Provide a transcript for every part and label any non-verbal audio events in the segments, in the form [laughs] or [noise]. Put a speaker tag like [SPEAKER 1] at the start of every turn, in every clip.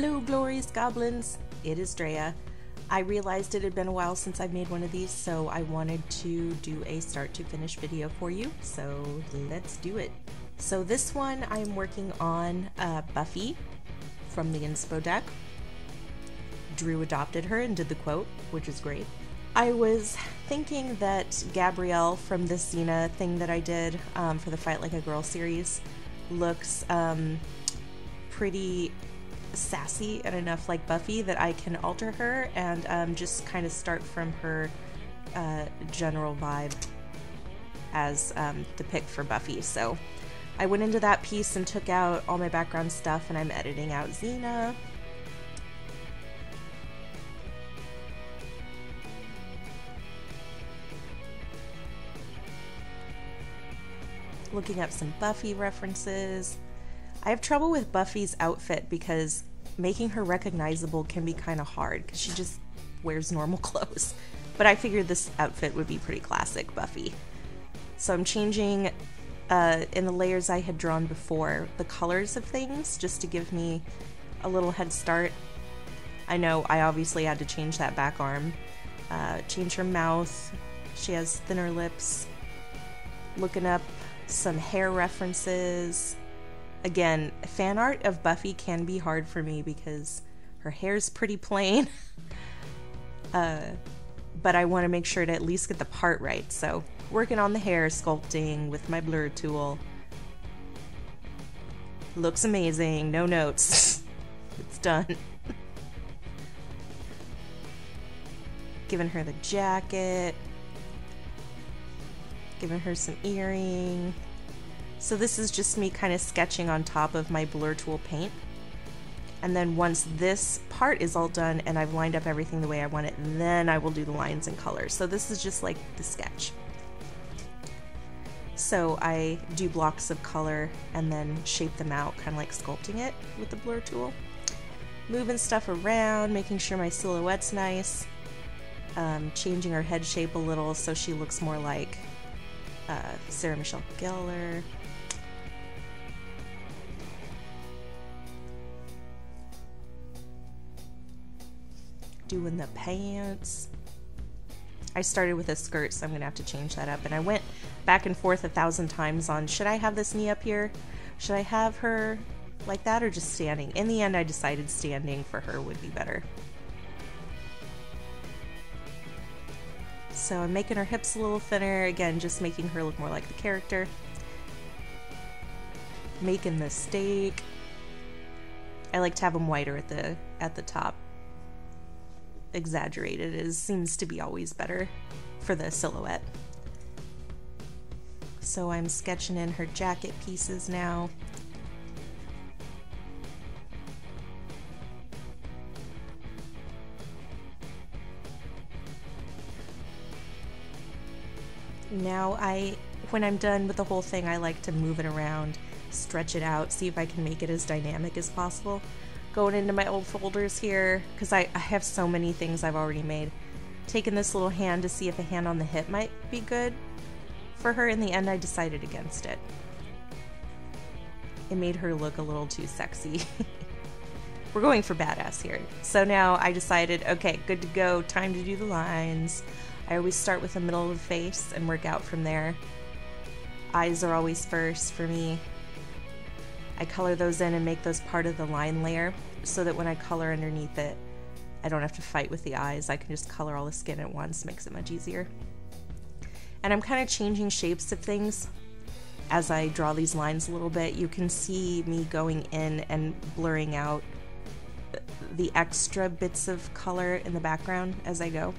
[SPEAKER 1] Hello, glorious goblins. It is Drea. I realized it had been a while since I've made one of these, so I wanted to do a start to finish video for you. So let's do it. So this one I'm working on uh, Buffy from the Inspo deck. Drew adopted her and did the quote, which is great. I was thinking that Gabrielle from the Xena thing that I did um, for the Fight Like a Girl series looks um, pretty sassy and enough like Buffy that I can alter her and um, just kind of start from her uh, general vibe as um, the pick for Buffy. So I went into that piece and took out all my background stuff, and I'm editing out Xena. Looking up some Buffy references. I have trouble with Buffy's outfit because making her recognizable can be kind of hard because she just wears normal [laughs] clothes. But I figured this outfit would be pretty classic Buffy. So I'm changing uh, in the layers I had drawn before the colors of things just to give me a little head start. I know I obviously had to change that back arm, uh, change her mouth. She has thinner lips. Looking up some hair references. Again, fan art of Buffy can be hard for me because her hair's pretty plain. [laughs] uh, but I want to make sure to at least get the part right. So, working on the hair sculpting with my blur tool. Looks amazing. No notes. [laughs] it's done. [laughs] Giving her the jacket. Giving her some earring. So this is just me kind of sketching on top of my blur tool paint. And then once this part is all done and I've lined up everything the way I want it, then I will do the lines and colors. So this is just like the sketch. So I do blocks of color and then shape them out, kind of like sculpting it with the blur tool. Moving stuff around, making sure my silhouette's nice. Um, changing her head shape a little so she looks more like uh, Sarah Michelle Gellar. Doing the pants. I started with a skirt, so I'm gonna have to change that up. And I went back and forth a thousand times on should I have this knee up here? Should I have her like that or just standing? In the end, I decided standing for her would be better. So I'm making her hips a little thinner, again, just making her look more like the character. Making the stake. I like to have them wider at the at the top exaggerated is seems to be always better for the silhouette. So I'm sketching in her jacket pieces now. Now I, when I'm done with the whole thing, I like to move it around, stretch it out, see if I can make it as dynamic as possible going into my old folders here because I, I have so many things I've already made. Taking this little hand to see if a hand on the hip might be good for her. In the end, I decided against it. It made her look a little too sexy. [laughs] We're going for badass here. So now I decided, okay, good to go. Time to do the lines. I always start with the middle of the face and work out from there. Eyes are always first for me. I color those in and make those part of the line layer so that when I color underneath it, I don't have to fight with the eyes. I can just color all the skin at once, makes it much easier. And I'm kind of changing shapes of things as I draw these lines a little bit. You can see me going in and blurring out the extra bits of color in the background as I go.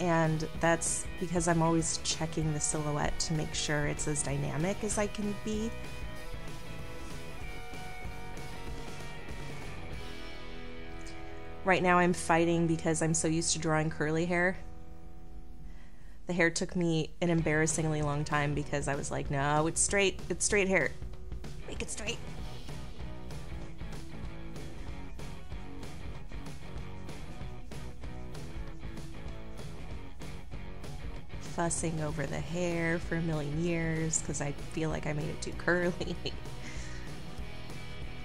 [SPEAKER 1] And that's because I'm always checking the silhouette to make sure it's as dynamic as I can be Right now I'm fighting because I'm so used to drawing curly hair. The hair took me an embarrassingly long time because I was like, no, it's straight. It's straight hair. Make it straight. Fussing over the hair for a million years because I feel like I made it too curly. [laughs]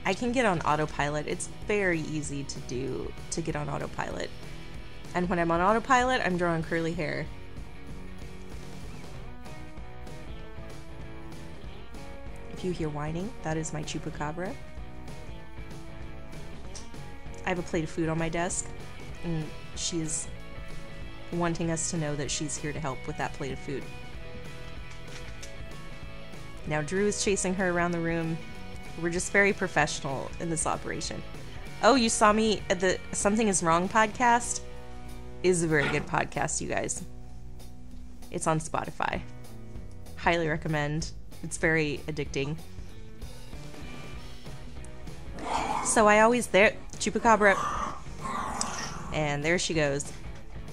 [SPEAKER 1] I can get on autopilot. It's very easy to do to get on autopilot. And when I'm on autopilot, I'm drawing curly hair. If you hear whining, that is my chupacabra. I have a plate of food on my desk, and she's wanting us to know that she's here to help with that plate of food. Now Drew is chasing her around the room. We're just very professional in this operation. Oh, you saw me at the Something Is Wrong podcast? Is a very good podcast, you guys. It's on Spotify. Highly recommend. It's very addicting. So I always there Chupacabra and there she goes.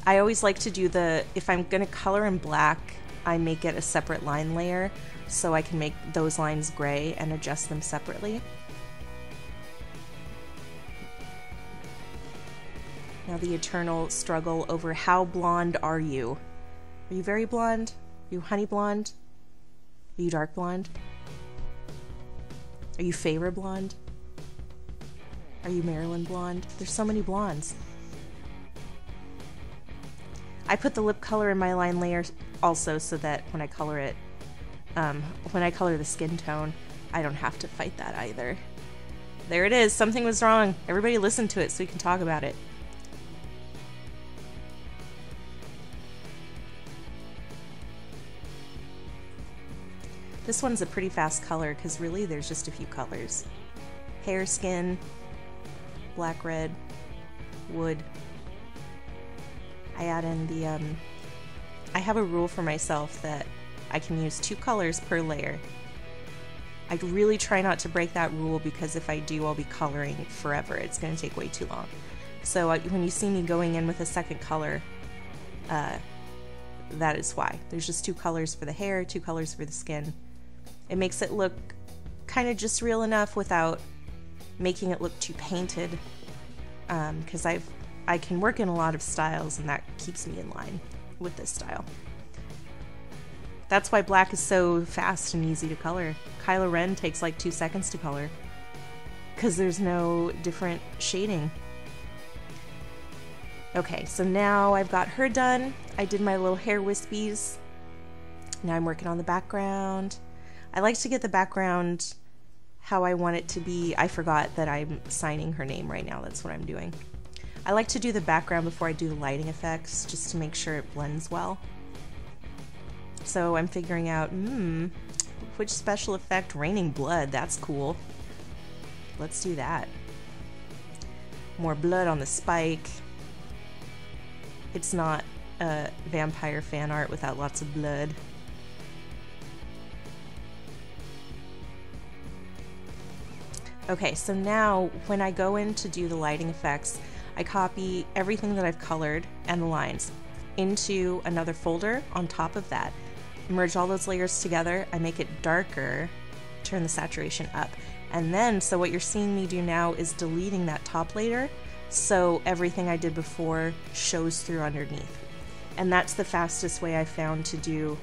[SPEAKER 1] I always like to do the if I'm gonna color in black, I make it a separate line layer so I can make those lines gray and adjust them separately. Now the eternal struggle over how blonde are you? Are you very blonde? Are you honey blonde? Are you dark blonde? Are you Feyre blonde? Are you Marilyn blonde? There's so many blondes. I put the lip color in my line layer also so that when I color it, um, when I color the skin tone, I don't have to fight that either. There it is. Something was wrong. Everybody listen to it so we can talk about it. This one's a pretty fast color because really there's just a few colors. Hair, skin, black, red, wood. I add in the, um, I have a rule for myself that I can use two colors per layer. I really try not to break that rule because if I do, I'll be coloring forever. It's going to take way too long. So uh, when you see me going in with a second color, uh, that is why. There's just two colors for the hair, two colors for the skin. It makes it look kind of just real enough without making it look too painted. Because um, I've I can work in a lot of styles, and that keeps me in line with this style. That's why black is so fast and easy to color. Kylo Ren takes like two seconds to color because there's no different shading. Okay, so now I've got her done. I did my little hair wispies. Now I'm working on the background. I like to get the background how I want it to be. I forgot that I'm signing her name right now. That's what I'm doing. I like to do the background before I do the lighting effects just to make sure it blends well. So I'm figuring out, hmm, which special effect? Raining blood, that's cool. Let's do that. More blood on the spike. It's not a vampire fan art without lots of blood. Okay, so now when I go in to do the lighting effects, I copy everything that I've colored and the lines into another folder on top of that merge all those layers together, I make it darker, turn the saturation up. And then, so what you're seeing me do now is deleting that top layer so everything I did before shows through underneath. And that's the fastest way I found to do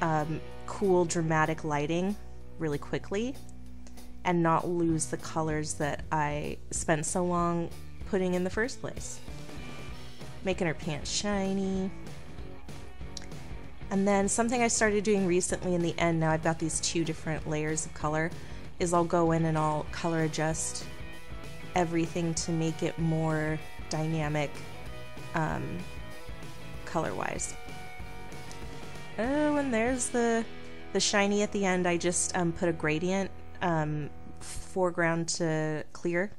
[SPEAKER 1] um, cool, dramatic lighting really quickly and not lose the colors that I spent so long putting in the first place. Making her pants shiny, and then something I started doing recently in the end, now I've got these two different layers of color, is I'll go in and I'll color adjust everything to make it more dynamic um, color-wise. Oh, and there's the the shiny at the end. I just um, put a gradient um, foreground to clear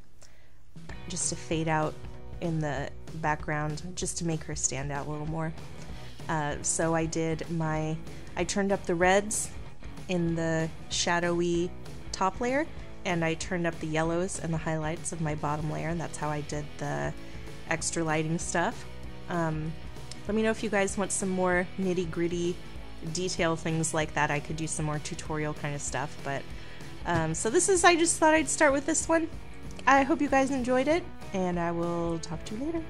[SPEAKER 1] just to fade out in the background just to make her stand out a little more. Uh, so I did my, I turned up the reds in the shadowy top layer, and I turned up the yellows and the highlights of my bottom layer, and that's how I did the extra lighting stuff. Um, let me know if you guys want some more nitty gritty detail things like that. I could do some more tutorial kind of stuff, but um, so this is, I just thought I'd start with this one. I hope you guys enjoyed it, and I will talk to you later.